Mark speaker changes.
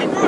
Speaker 1: Hey,